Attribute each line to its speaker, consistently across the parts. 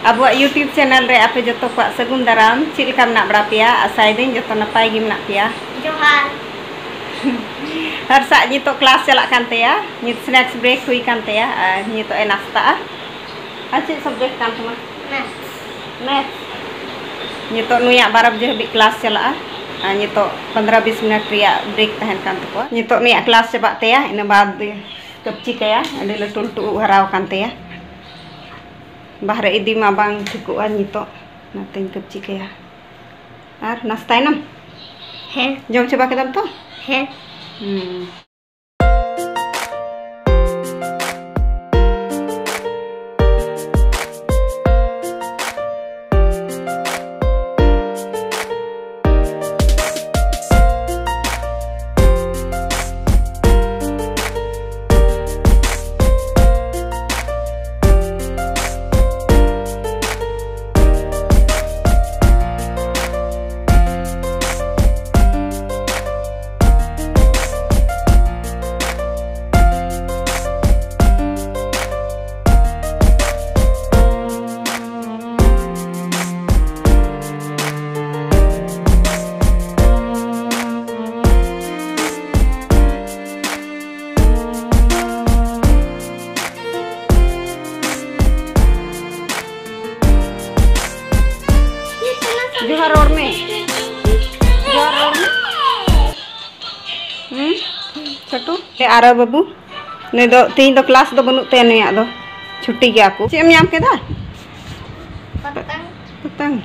Speaker 1: abu YouTube channel re apa joto kwa segun daram. Cil kam nak berapa ya asai din joto napai gim nak
Speaker 2: pia.
Speaker 1: Johan. Harsa nyito kelas celak kante ya. Nyit snack break kui kante ya. Ah, nyito enasta tak? Ah? Ah, acik subjek
Speaker 2: kan
Speaker 1: tuma Nah, nah. nyito nuya barab je bi kelas celak ah. Nyito 15 bis break tahan kan tu kwa nuya kelas cepat teh ya ina bad eh, kepci ya ada letul tu harau kante ya bahre idi mabang tukuan gitu natin kapci kaya ar nastainam
Speaker 2: he.
Speaker 1: Jom coba kita to
Speaker 2: he.
Speaker 1: Hmm. आरो बाबू ने दो तीन दो क्लास दो बनुत ते ने दो छुट्टी गया को चेम नाम केदा
Speaker 2: पतंग
Speaker 1: पतंग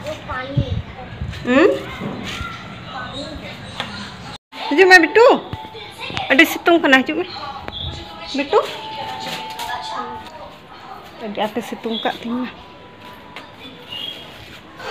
Speaker 2: वो पानी
Speaker 1: हम्म हिजुग में बिट्टू अड़ी सितुंग कना हिजुग में बिट्टू अड़ी आते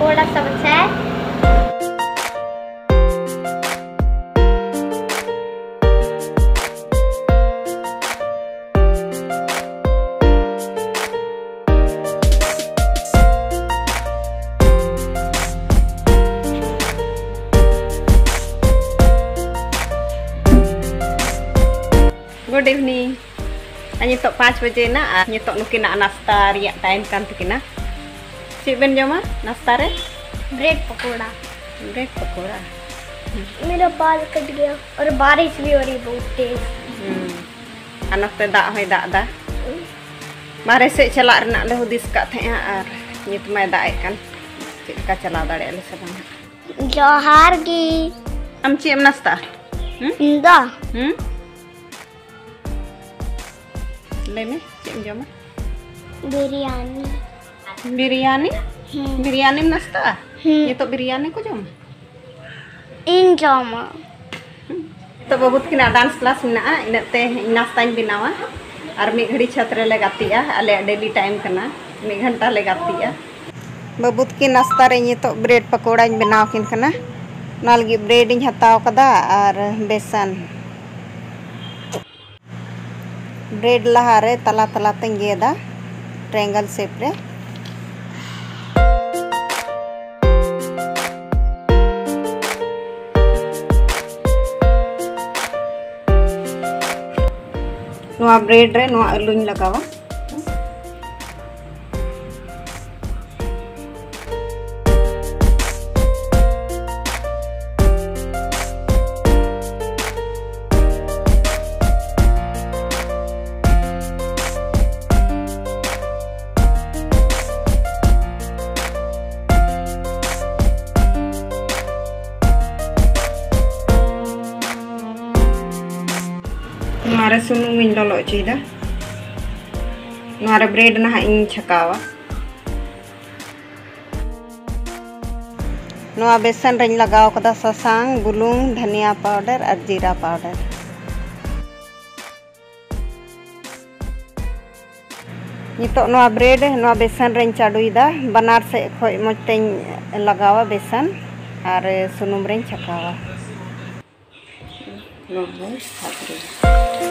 Speaker 2: थोड़ा सा बचा है
Speaker 1: गुड इवनिंग नितोग पाँच बजे ना और नितोग नुकिना नाश्ता रिया टाइम कान तकिना चेक बेन जमा नाश्ता रे
Speaker 2: ब्रेड पकोड़ा
Speaker 1: ब्रेड पकोड़ा
Speaker 2: मेरा बाल कट गया और बारिश भी हो रही बहुत तेज
Speaker 1: ᱟᱨ ᱱᱚᱛᱮ ᱫᱟᱜ ᱦᱚᱸᱭ ᱫᱟᱜ ᱮᱫᱟ ᱵᱟᱨᱦᱮ ᱥᱮᱫ ᱪᱟᱞᱟᱜ ᱨᱮᱱᱟᱜ ᱞᱮ ᱦᱩᱫᱤᱥ ᱠᱟᱜ ᱛᱟᱦᱮᱸᱜᱼᱟ ᱟᱨ ᱱᱤᱛ ᱢᱟᱭ ᱫᱟᱜ ᱮᱫ ᱠᱟᱱ ᱪᱮᱫ ᱞᱮᱠᱟ ᱪᱟᱞᱟᱣ ᱫᱟᱲᱮᱭᱟᱜ ᱞᱮ ᱥᱮ ᱵᱟᱝ
Speaker 2: जोहार की
Speaker 1: ᱟᱢ ᱪᱮᱫ ᱮᱢ ᱱᱟᱥᱛᱟ
Speaker 2: दा
Speaker 1: ᱦᱩᱸ ᱞᱟᱹᱭ ᱢᱮ ᱪᱮᱫ ᱮᱢ ᱡᱚᱢᱟ
Speaker 2: बिरयानी
Speaker 1: बिरयानी
Speaker 2: हम्म,
Speaker 1: बिरयानी में नाश्ता
Speaker 2: हम्म।
Speaker 1: ये तो बिरयानी को जम
Speaker 2: इन जामा
Speaker 1: तो बहुत किना डांस क्लास मेना इनते नाश्ता बनावा और मी घड़ी छत रे ले गातिया अले डेली टाइम कना मी घंटा ले गातिया बहुत की नाश्ता रे ये तो ब्रेड पकोड़ा बनाव किन कना नालगी ब्रेड इन हताव कदा और बेसन ब्रेड लहा रे तला तला तेंगेदा ट्रायंगल शेप रे ᱱᱚᱣᱟ ᱵᱨᱮᱰ ᱨᱮ ᱱᱚᱣᱟ ᱟᱹᱞᱩᱧ ᱞᱟᱜᱟᱣᱟ sunu min lolo chida nuara bread na hain chakawa nuwa besan reñ lagaw kada sasang gulung dhania powder ar jeera powder nito nuwa bread nuwa besan rin chadu ida. banar se khoi mojteñ lagawa besan ar sunum reñ chakawa Vamos abrir.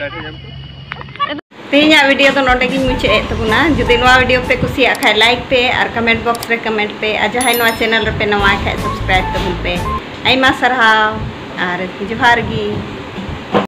Speaker 1: तेज video तो नोटे मुझे तबना जुदी वीडियो पे कुछ खा लाइक पे और कमेंट बॉक्स रे कमेंट पे और जहाँ चैनल पे नवा खा सब्सक्राइब
Speaker 2: तब पे सारा और
Speaker 1: जोहार